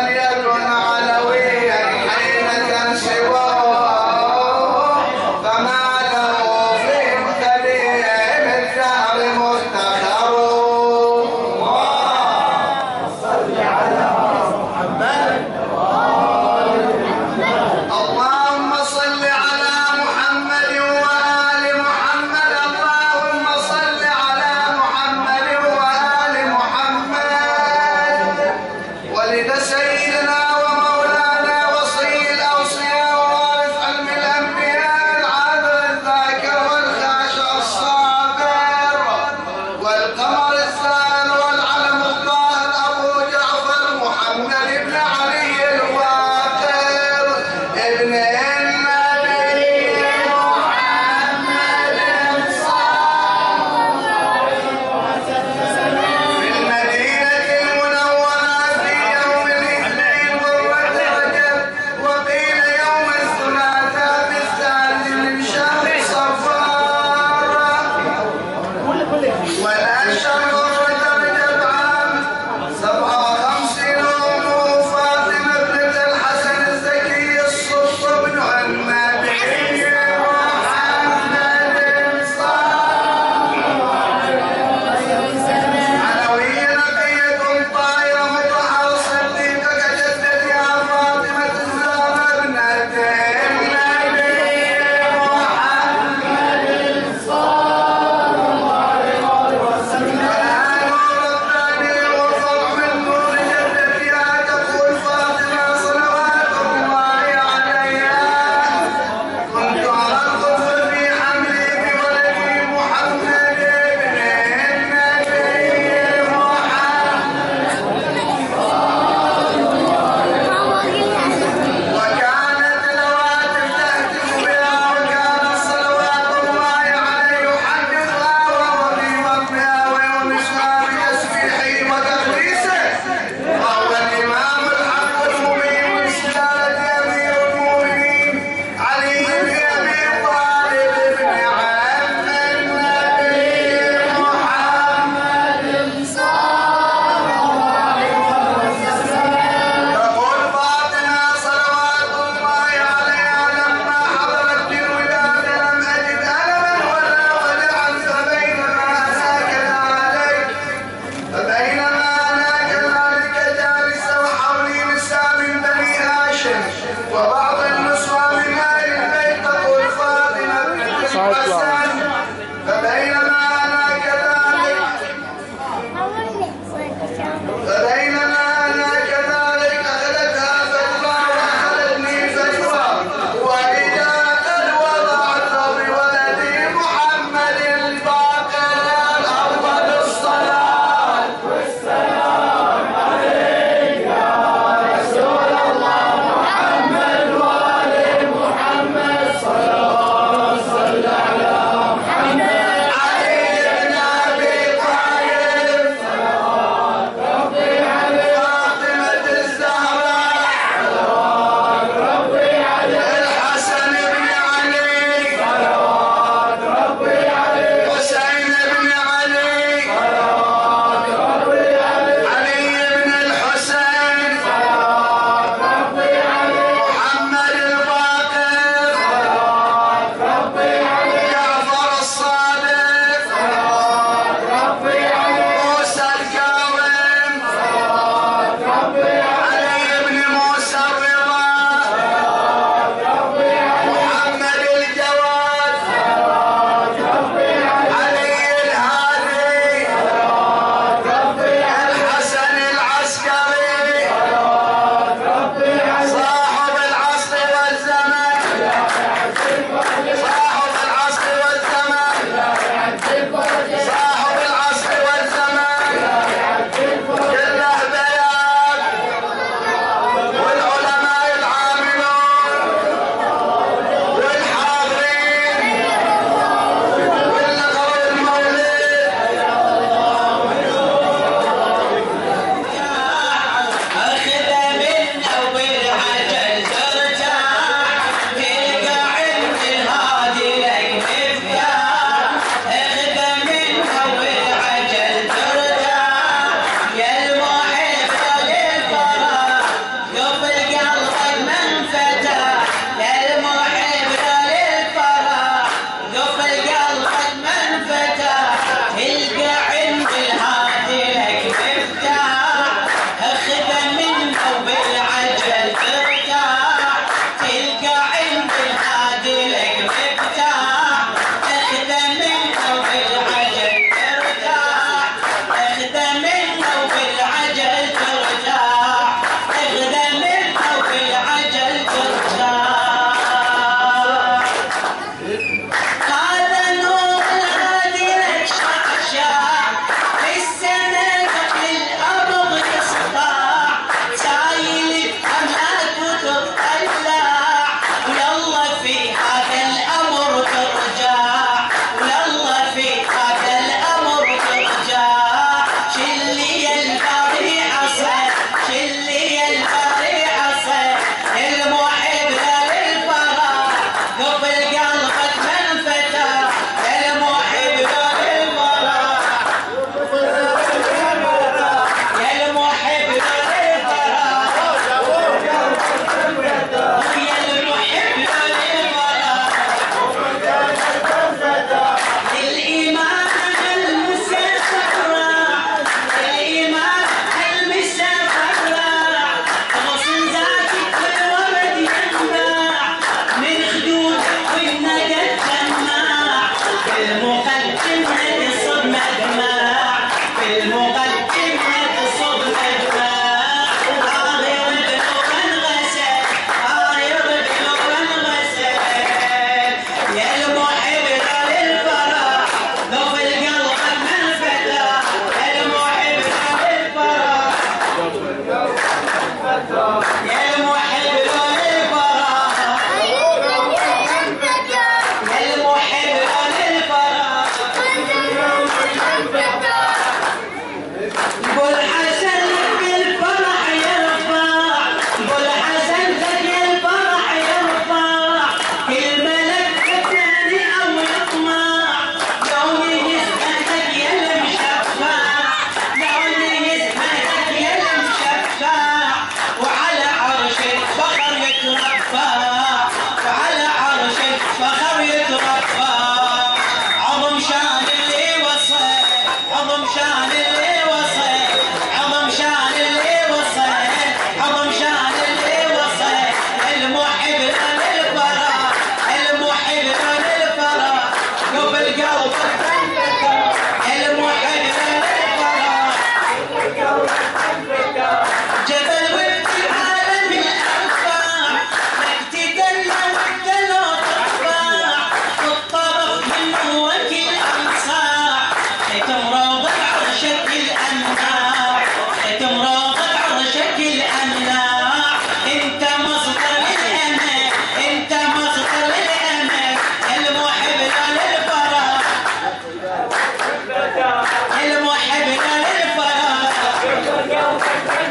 Glória.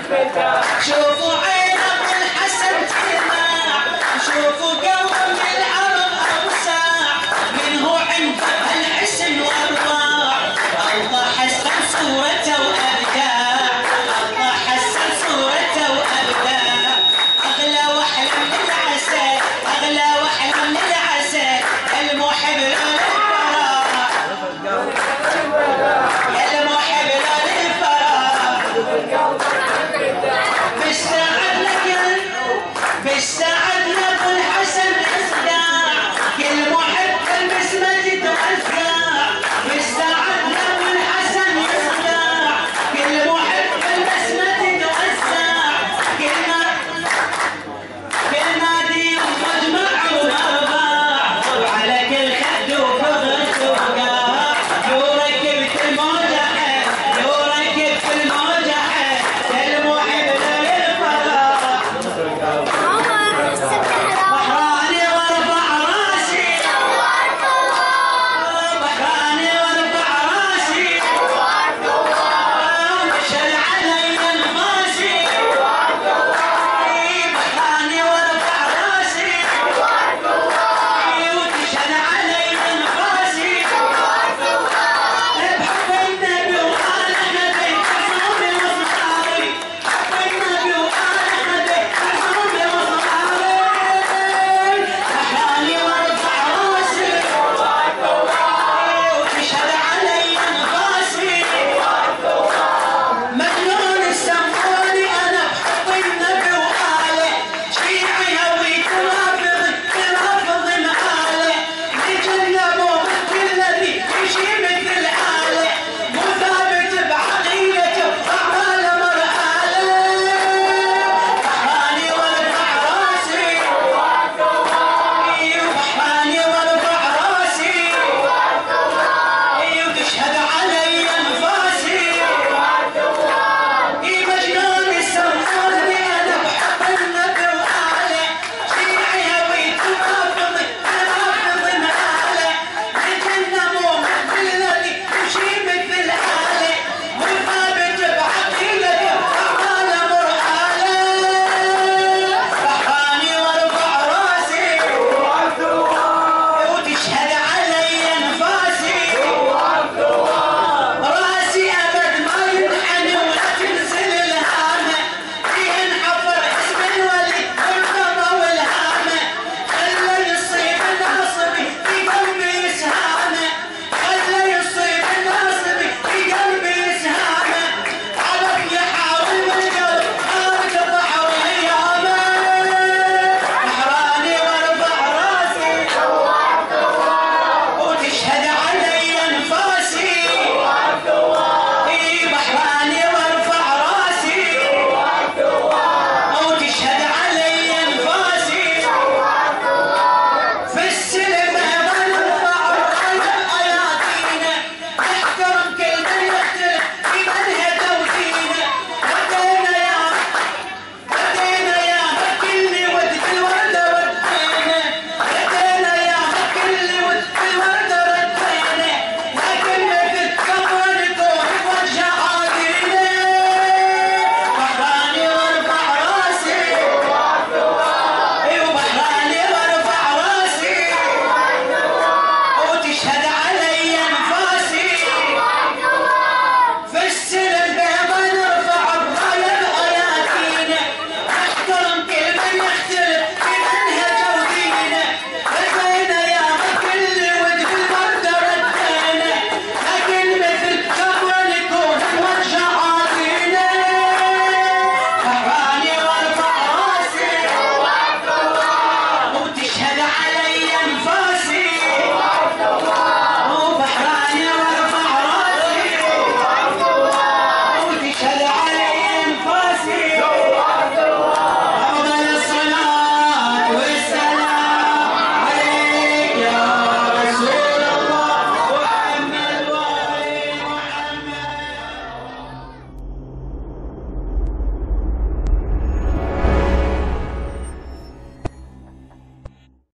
メーカー